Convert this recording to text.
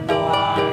Noah.